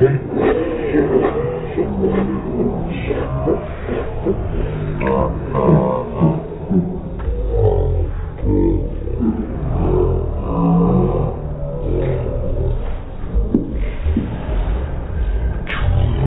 şekilde